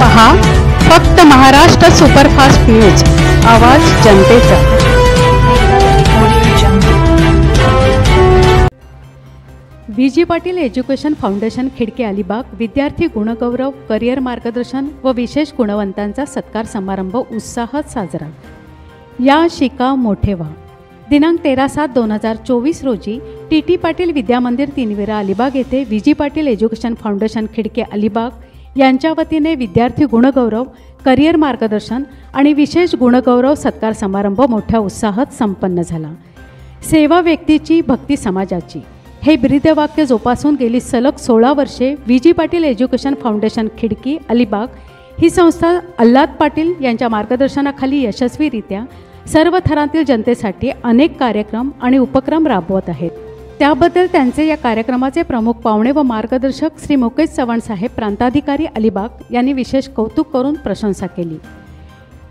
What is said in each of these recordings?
पहा फक्त Maharashtra superfast news. आवाज जनतेचा. विजी पाटील एज्युकेशन फाउंडेशन खिडकी अलिबाग विद्यार्थी गुणगौरव करिअर मार्गदर्शन व विशेष गुणवंतांचा सत्कार समारंभ उत्साहात साजरा. या शिका मोठे व्हा दिनांक तेरा सात दोन हजार चोवीस रोजी टी टी पाटील विद्यामंदिर तिनविरा अलिबाग येथे विजी पाटील एज्युकेशन फाउंडेशन खिडके अलिबाग यांच्या वतीने विद्यार्थी गुणगौरव करिअर मार्गदर्शन आणि विशेष गुणगौरव सत्कार समारंभ मोठ्या उत्साहात संपन्न झाला. सेवा व्यक्तीची भक्ती समाजाची. हे ब्रीदवाक्य जोपासून गेली सलग सोळा वर्षे विजी पाटील एज्युकेशन फाउंडेशन खिडकी अलिबाग ही संस्था अल्लाद पाटील यांच्या मार्गदर्शनाखाली यशस्वीरित्या सर्व थरांतील जनतेसाठी अनेक कार्यक्रम आणि उपक्रम राबवत आहेत. त्याबद्दल त्यांचे या कार्यक्रमाचे प्रमुख पाहुणे व मार्गदर्शक श्री मुकेश चव्हाण साहेब प्रांताधिकारी अलिबाग यांनी विशेष कौतुक करून प्रशंसा केली.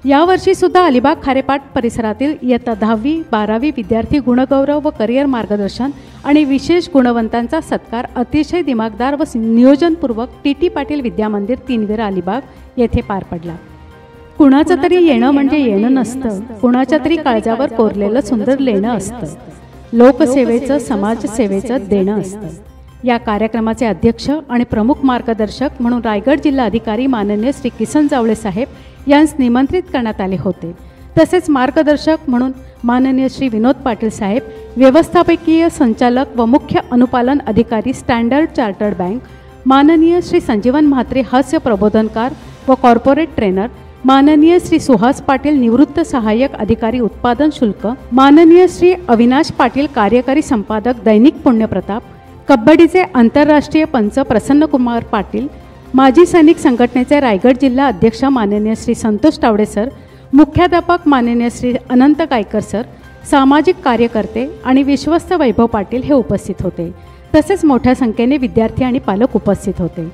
यावर्षी सुद्धा अलिबाग खारेपाट परिसरातील इयत्ता दहावी बारावी विद्यार्थी गुणगौरव व करिअर मार्गदर्शन आणि विशेष गुणवंतांचा सत्कार अतिशय दिमागदार व नियोजनपूर्वक टी टी पाटील विद्यामंदिर तीनवेरा अलिबाग येथे पार पडला. कुणाचं तरी येणं म्हणजे येणं नसतं. कुणाच्या तरी काळजावर कोरलेलं सुंदर लेणं असतं. लोकसेवेचं समाजसेवेचं देणं असतं. या कार्यक्रमाचे अध्यक्ष आणि प्रमुख मार्गदर्शक म्हणून रायगड जिल्हा अधिकारी माननीय श्री किसन जावळे साहेब यांस निमंत्रित करण्यात आले होते. तसेच मार्गदर्शक म्हणून माननीय श्री विनोद पाटील साहेब व्यवस्थापकीय संचालक व मुख्य अनुपालन अधिकारी स्टँडर्ड चार्टर्ड बँक माननीय श्री संजीवन म्हात्रे हास्य प्रबोधनकार व कॉर्पोरेट ट्रेनर माननीय श्री सुहास पाटील निवृत्त सहाय्यक अधिकारी उत्पादन शुल्क माननीय श्री अविनाश पाटील कार्यकारी संपादक दैनिक पुण्यप्रताप कबड्डीचे आंतरराष्ट्रीय पंच प्रसन्नकुमार पाटील माजी सैनिक संघटनेचे रायगड जिल्हा अध्यक्ष माननीय श्री संतोष तावडे सर मुख्याध्यापक माननीय श्री अनंत गायकर सर सामाजिक कार्यकर्ते आणि विश्वस्त वैभव पाटील हे उपस्थित होते. तसेच मोठ्या संख्येने विद्यार्थी आणि पालक उपस्थित होते.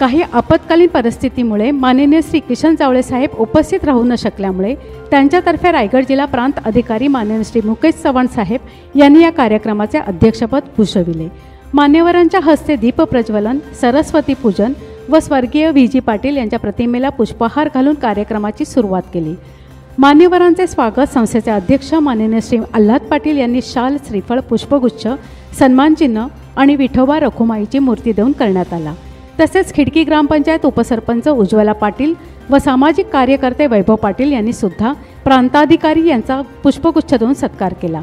काही आपत्कालीन परिस्थितीमुळे माननीय श्री किशन जावळे साहेब उपस्थित राहू न शकल्यामुळे त्यांच्यातर्फे रायगड जिल्हा प्रांत अधिकारी माननीय श्री मुकेश चव्हाण साहेब यांनी या कार्यक्रमाचे अध्यक्षपद भूषविले. मान्यवरांच्या हस्ते दीपप्रज्वलन सरस्वती पूजन व स्वर्गीय व्ही जी पाटील यांच्या प्रतिमेला पुष्पहार घालून कार्यक्रमाची सुरुवात केली. मान्यवरांचे स्वागत संस्थेचे अध्यक्ष माननीय श्री आल्हाद पाटील यांनी शाल श्रीफळ पुष्पगुच्छ सन्मानचिन्ह आणि विठोबा रखुमाईची मूर्ती देऊन करण्यात आला. तसेच खिडकी ग्रामपंचायत उपसरपंच उज्ज्वला पाटील व सामाजिक कार्यकर्ते वैभव पाटील यांनी सुद्धा प्रांताधिकारी यांचा पुष्पगुच्छ देऊन सत्कार केला.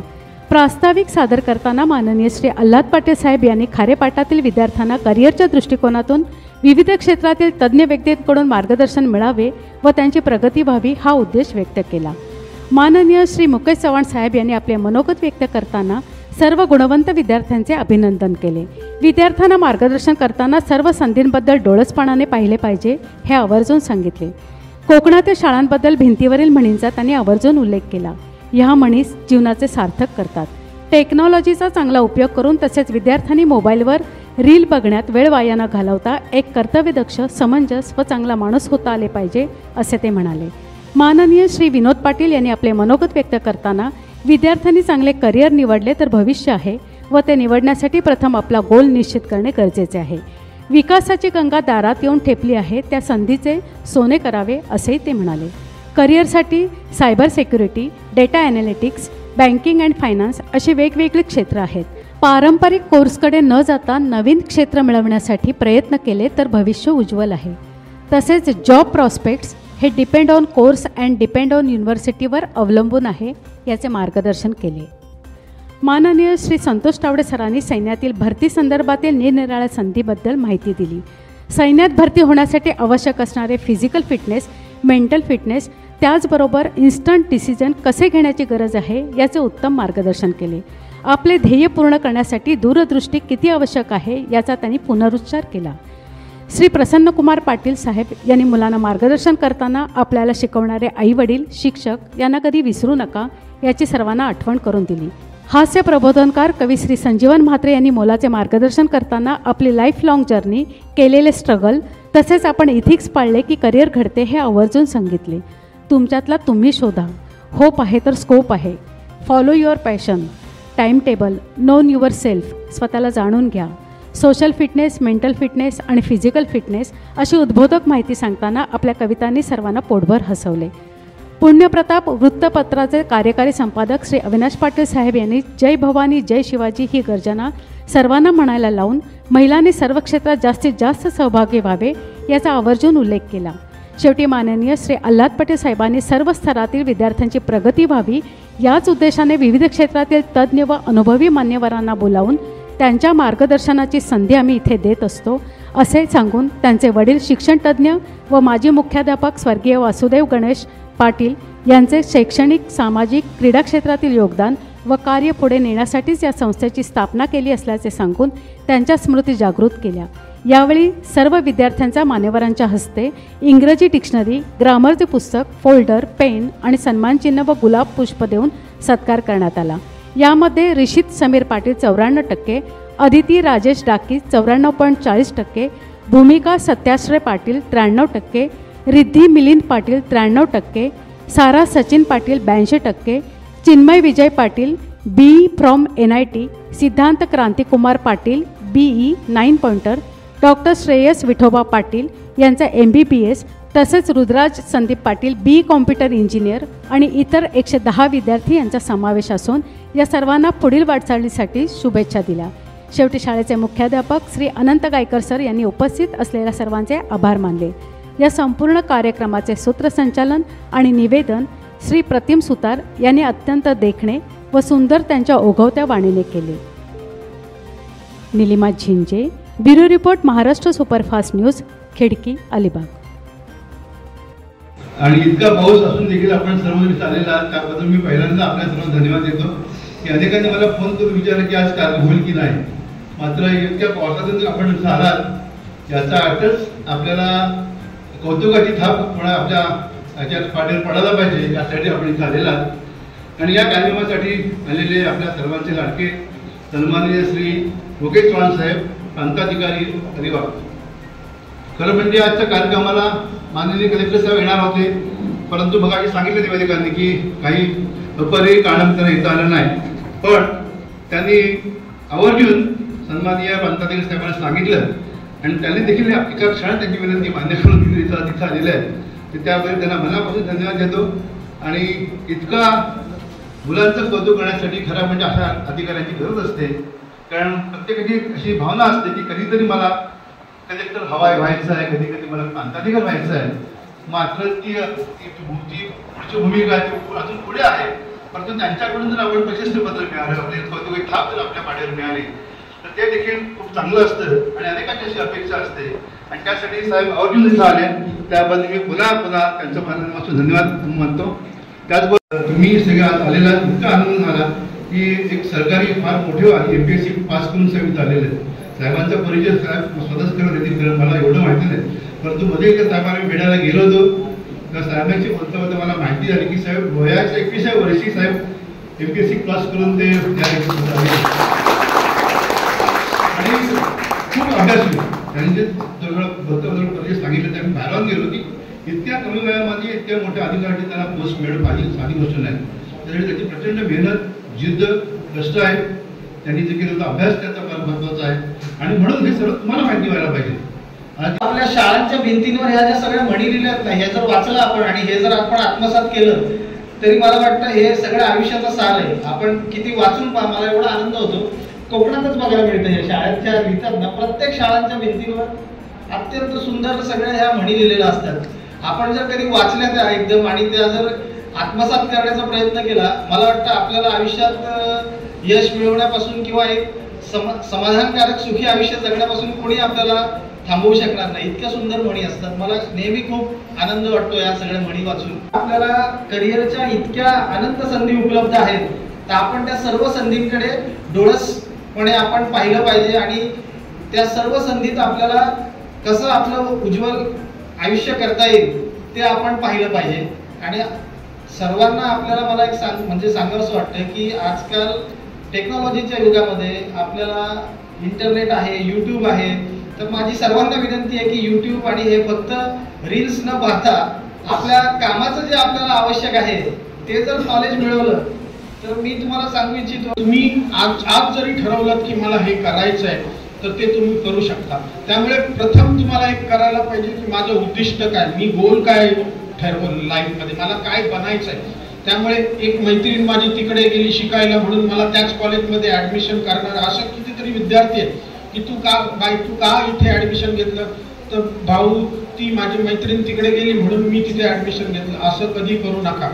प्रास्ताविक सादर करताना माननीय श्री अल्हाद पाटील साहेब यांनी खारेपाटातील विद्यार्थ्यांना करिअरच्या दृष्टिकोनातून विविध क्षेत्रातील तज्ज्ञ व्यक्तींकडून मार्गदर्शन मिळावे व त्यांची प्रगती व्हावी हा उद्देश व्यक्त केला. माननीय श्री मुकेश चव्हाण साहेब यांनी आपले मनोगत व्यक्त करताना सर्व गुणवंत विद्यार्थ्यांचे अभिनंदन केले. विद्यार्थ्यांना मार्गदर्शन करताना सर्व संधींबद्दल डोळसपणाने पाहिले पाहिजे हे आवर्जून सांगितले. कोकणातील शाळांबद्दल भिंतीवरील म्हणींचा त्यांनी आवर्जून उल्लेख केला. ह्या म्हणीस जीवनाचे सार्थक करतात. टेक्नॉलॉजीचा चांगला उपयोग करून तसेच विद्यार्थ्यांनी मोबाईलवर रील बघण्यात वेळ वाया न घालवता एक कर्तव्यदक्ष समंजस व चांगला माणूस होता आले पाहिजे असे ते म्हणाले. माननीय श्री विनोद पाटील यांनी आपले मनोगत व्यक्त करताना विद्यार्थ्यांनी चांगले करिअर निवडले तर भविष्य आहे व ते निवडण्यासाठी प्रथम आपला गोल निश्चित करणे गरजेचे आहे. विकासाची गंगा दारात येऊन ठेपली आहे त्या संधीचे सोने करावे असेही ते म्हणाले. करिअरसाठी cyber security data analytics banking and finance अशी वेगवेगळी क्षेत्र आहेत. पारंपरिक कोर्सकडे न जाता नवीन क्षेत्र मिळवण्यासाठी प्रयत्न केले तर भविष्य उज्ज्वल आहे. तसेच जॉब प्रॉस्पेक्ट्स हे depend on course and depend on युनिव्हर्सिटीवर अवलंबून आहे याचे मार्गदर्शन केले. माननीय श्री संतोष तावडे सरांनी सैन्यातील भरती संदर्भातील निरनिराळ्या संधीबद्दल माहिती दिली. सैन्यात भरती होण्यासाठी आवश्यक असणारे फिजिकल फिटनेस मेंटल फिटनेस त्याचबरोबर इन्स्टंट डिसिजन कसे घेण्याची गरज आहे याचे उत्तम मार्गदर्शन केले. आपले ध्येय पूर्ण करण्यासाठी दूरदृष्टी किती आवश्यक आहे याचा त्यांनी पुनरुच्चार केला. श्री प्रसन्नकुमार पाटील साहेब यांनी मुलांना मार्गदर्शन करताना आपल्याला शिकवणारे आईवडील शिक्षक यांना कधी विसरू नका याची सर्वांना आठवण करून दिली. हास्य प्रबोधनकार कवी श्री संजीवन म्हात्रे यांनी मोलाचे मार्गदर्शन करताना आपली लाईफ लाँग जर्नी केलेले स्ट्रगल तसेच आपण इथिक्स पाळले की करिअर घडते हे आवर्जून सांगितले. तुमच्यातला तुम्ही शोधा. होप आहे तर स्कोप आहे. Follow your passion time table known your self स्वतःला जाणून घ्या. सोशल फिटनेस मेंटल फिटनेस आणि फिजिकल फिटनेस अशी उद्बोधक माहिती सांगताना आपल्या कवितांनी सर्वांना पोटभर हसवले. पुण्यप्रताप वृत्तपत्राचे कार्यकारी संपादक श्री अविनाश पाटील साहेब यांनी जय भवानी जय शिवाजी ही गर्जना सर्वांना म्हणायला लावून महिलांनी सर्व क्षेत्रात जास्तीत जास्त सहभागी व्हावे याचा आवर्जून उल्लेख केला. शेवटी माननीय श्री अल्लाद पटेल साहेबांनी सर्व स्तरातील विद्यार्थ्यांची प्रगती व्हावी याच उद्देशाने विविध क्षेत्रातील तज्ज्ञ व अनुभवी मान्यवरांना बोलावून त्यांच्या मार्गदर्शनाची संधी आम्ही इथे देत असतो. असे सांगून त्यांचे वडील शिक्षणतज्ज्ञ व माजी मुख्याध्यापक स्वर्गीय वासुदेव गणेश पाटील यांचे शैक्षणिक सामाजिक क्रीडा क्षेत्रातील योगदान व कार्य पुढे नेण्यासाठीच या संस्थेची स्थापना केली असल्याचे सांगून त्यांच्या स्मृती जागृत केल्या. यावेळी सर्व विद्यार्थ्यांच्या मान्यवरांच्या हस्ते इंग्रजी डिक्शनरी ग्रामरचे पुस्तक फोल्डर पेन आणि सन्मानचिन्ह व गुलाब पुष्प देऊन सत्कार करण्यात आला. यामध्ये रिषित समीर पाटील चौऱ्याण्णव टक्के अदिती राजेश डाकी चौऱ्याण्णव पॉईंट चाळीस टक्के भूमिका सत्याश्रय पाटील त्र्याण्णव टक्के रिद्धी मिलिंद पाटील त्र्याण्णव टक्के सारा सचिन पाटील ब्याऐंशी टक्के Chinmay Vijay Patil B from N I T Siddhant Krantikumar Patil B E nine pointer doctor Shreyas Vithoba Patil यांचा एम बी बी एस तसेच Rudraj Sandeep Patil B computer engineer आणि इतर एकशे दहा विद्यार्थी यांचा समावेश असून या सर्वांना पुढील वाटचालीसाठी शुभेच्छा दिल्या. शेवटी शाळेचे मुख्याध्यापक श्री अनंत गायकर सर यांनी उपस्थित असलेल्या सर्वांचे आभार मानले. या संपूर्ण कार्यक्रमाचे सूत्रसंचालन आणि निवेदन श्री प्रतिम सुतार यांनी अत्यंत देखणे व सुंदर त्यांच्या ओघवत्या वाणीने केले. Nilima Zinje bureau report Maharashtra superfast news Khidki Alibag. आणि इतका पाऊस असून देखील आपण सर्वजण चाललेला आहात. त्याबद्दल मी पहिल्यांदा आपल्या सर्व धन्यवाद देतो. की अनेकांनी मला फोन करून विचारलं की आज कार होईल की नाही. मात्र इतक्या पावसातून आपण झालात याचा अर्थच आपल्याला कौतुकाची थाप थोडा आपल्या याच्यात पाठीवर पडायला पाहिजे यासाठी आपण इथं आलेला आणि या कार्यक्रमासाठी आलेले आपल्या सर्वांचे लाडके सन्माननीय श्री योगेश चव्हाण साहेब प्रांताधिकारी अलिबाग खरं म्हणजे आजच्या कार्यक्रमाला माननीय कलेक्टर साहेब येणार होते. परंतु मग आधी सांगितलं निवेदकांनी की काही अपरिय कारणांतर येता आलं नाही. पण त्यांनी आवर्जून सन्माननीय प्रांताधिकारी साहेबांना सांगितलं आणि त्यांनी देखील एका क्षणात त्यांची विनंती मान्य करून दिली तिथं तिथं आहेत तर त्याबद्दल त्यांना मनापासून धन्यवाद देतो. आणि इतका मुलांचं कौतुक करण्यासाठी खरं म्हणजे अशा अधिकाऱ्यांची गरज असते. कारण प्रत्येकाची अशी भावना असते की कधीतरी मला कलेक्टर हवाय व्हायचं आहे कधी कधी मला प्रांताधिकार व्हायचं आहे. मात्र ती ती पुढची भूमिका ती अजून पुढे आहे. परंतु त्यांच्याकडून जर आपण प्रशस्तीपत्र मिळालं आपले कौतुक थाप जर आपल्या पाठीवर मिळाली तर ते देखील खूप चांगलं असतं आणि अनेकांची अशी अपेक्षा असते. आणि त्यासाठी साहेब आवर्जून इथं आले त्याबद्दल मी पुन्हा पुन्हा त्यांच्या मनापासून धन्यवाद म्हणतो. त्याचबरोबर तुम्ही सगळ्या आलेला इतका आनंद झाला की एक सरकारी फार मोठे M P S C pass करून साहेब इथं आलेले आहेत. साहेबांचा परिचय साहेब स्वतःच करत येतील कारण मला एवढं माहिती नाही. परंतु मध्ये एका साहेबांना भेटायला गेलो होतो. त्या साहेबांची बोलता मला माहिती झाली की साहेब वयाच्या एकविसाव्या वर्षी साहेब M P S C class करून ते आणि खूप अभ्यास. त्यांनी जे सगळं परिचय सांगितलं ते आम्ही बाहेरून गेलो की इतक्या कमी वयामध्ये इतक्या मोठ्या अधिकाऱ्यांची त्यांना पोस्ट मिळत पाहिजे साधी गोष्ट नाही. त्यासाठी त्याची प्रचंड मेहनत जिद्द कष्ट आहे. त्यांनी जे केलं तर अभ्यास त्याचा फार महत्त्वाचा आहे. आणि म्हणून हे सर्व तुम्हाला माहिती व्हायला पाहिजे. आपल्या शाळांच्या भिंतींवर ह्या ज्या सगळ्या म्हणी लिहिल्यात नाही हे जर वाचलं आपण आणि हे जर आपण आत्मसात केलं तरी मला वाटतं हे सगळं आयुष्याचा साल आहे. आपण किती वाचून पहा मला एवढा आनंद होतो. कोकणातच बघायला मिळतं हे शाळेच्या लिहितात ना प्रत्येक शाळांच्या भिंतीवर अत्यंत सुंदर सगळ्या ह्या म्हणी लिहिलेल्या असतात. आपण जर कधी वाचल्या त्या एकदम आणि त्या जर आत्मसात करण्याचा प्रयत्न केला मला वाटतं आपल्याला आयुष्यात यश मिळवण्यापासून किंवा एक सम समाधानकारक सुखी आयुष्य जगण्यापासून कोणी आपल्याला थांबवू शकणार नाही. इतक्या सुंदर म्हणी असतात. मला नेहमी खूप आनंद वाटतो या सगळ्या म्हणी वाचून. आपल्याला करिअरच्या इतक्या अनंत संधी उपलब्ध आहेत तर आपण त्या सर्व संधींकडे डोळसपणे आपण पाहिलं पाहिजे आणि त्या सर्व संधीत आपल्याला कसं आपलं उज्ज्वल आयुष्य करता येईल ते आपण पाहिलं पाहिजे. आणि सर्वांना आपल्याला मला एक सांग म्हणजे सांगावंसं वाटतं की आजकाल टेक्नॉलॉजीच्या युगामध्ये आपल्याला इंटरनेट आहे यूट्यूब आहे. तर माझी सर्वांना विनंती आहे की यूट्यूब आणि हे फक्त रील्स न पाहता आपल्या कामाचं जे आपल्याला आवश्यक आहे ते जर नॉलेज मिळवलं तर मी तुम्हाला सांगू इच्छितो तुम्ही आज आज जरी ठरवलं की मला हे करायचं आहे तर ते तुम्ही करू शकता. त्यामुळे प्रथम तुम्हाला एक करायला पाहिजे की माझं उद्दिष्ट काय मी गोल काय ठरवलं लाईफमध्ये मला काय बनायचं आहे त्यामुळे एक मैत्रीण माझी तिकडे गेली शिकायला म्हणून मला त्याच कॉलेजमध्ये ऍडमिशन करणार. असं कितीतरी विद्यार्थी आहेत की तू का बाई तू का इथे ऍडमिशन घेतलं? तर भाऊ ती माझी मैत्रीण तिकडे गेली म्हणून मी तिथे ऍडमिशन घेतलं. असं कधी करू नका.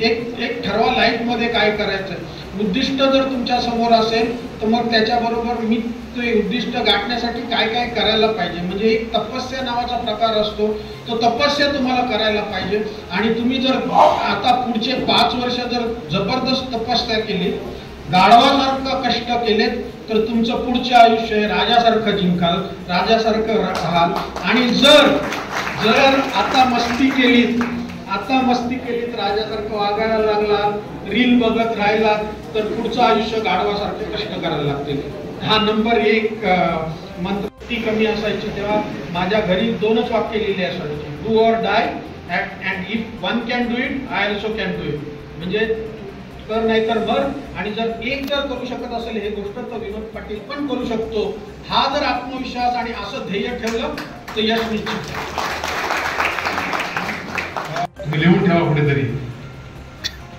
एक एक ठरवा लाईफमध्ये काय करायचं उद्दिष्ट जर तुमच्यासमोर असेल तर मग त्याच्याबरोबर मी ते उद्दिष्ट गाठण्यासाठी काय काय करायला पाहिजे? म्हणजे एक तपस्या नावाचा प्रकार असतो. तो तपस्या तुम्हाला करायला पाहिजे. आणि तुम्ही जर आता पुढचे पाच वर्ष जर जबरदस्त तपस्या केली गाढवासारखं कष्ट केलेत तर तुमचं पुढचे आयुष्य राजासारखं जिंकाल राजासारखं राहाल. आणि जर जर आता मस्ती केलीत आता मस्ती केलीत राजासारखं वागायला लागला रील बघत राहिला तर पुढचं आयुष्य गाढवासारखे प्रश्न करायला लागतील. हा नंबर एक मंत्र. ती कमी असायची तेव्हा माझ्या घरी दोनच वाक्य लिहिले असायचे. Do or die and if one can do it I also can do it म्हणजे कर नाही तर मर आणि जर एक जर करू शकत असेल हे गोष्ट तर विनोद पाटील पण करू शकतो. हा जर आत्मविश्वास आणि असं ध्येय ठेवलं तर यश निश्चित तुम्ही लिहून ठेवा कुठेतरी.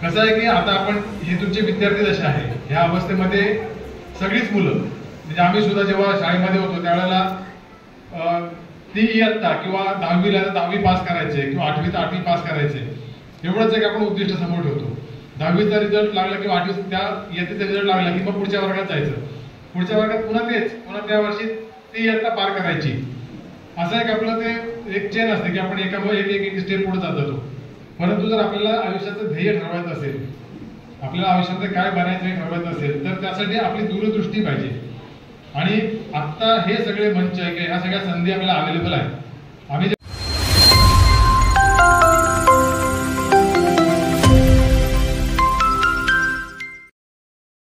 कसं आहे की आता आपण हे तुमचे विद्यार्थी जसे आहे ह्या अवस्थेमध्ये सगळीच मुलं म्हणजे आम्ही सुद्धा जेव्हा शाळेमध्ये होतो त्यावेळेला ती इयत्ता किंवा दहावीला दहावी पास करायचे किंवा आठवी तर आठवी पास करायचे एवढंच एक आपण उद्दिष्ट समोर ठेवतो. दहावीचा रिझल्ट लागला किंवा आठवी त्या इयत्तेचा रिझल्ट लागला की मग पुढच्या वर्गात जायचं. पुढच्या वर्गात पुन्हा तेच पुन्हा त्या वर्षी ती इयत्ता पार करायची. असं एक आपलं ते एक चेन असते की आपण एका एक एक एक स्टेप पुढे जात जातो परंतु जर आपल्याला आयुष्याचं ध्येय ठरवायचं असेल आपल्याला आयुष्यात काय बनायचं हे ठरवायचं असेल तर त्यासाठी आपली दूरदृष्टी पाहिजे. आणि आत्ता हे सगळे मंच आहे की ह्या सगळ्या संधी आपल्याला अवेलेबल आहेत. आम्ही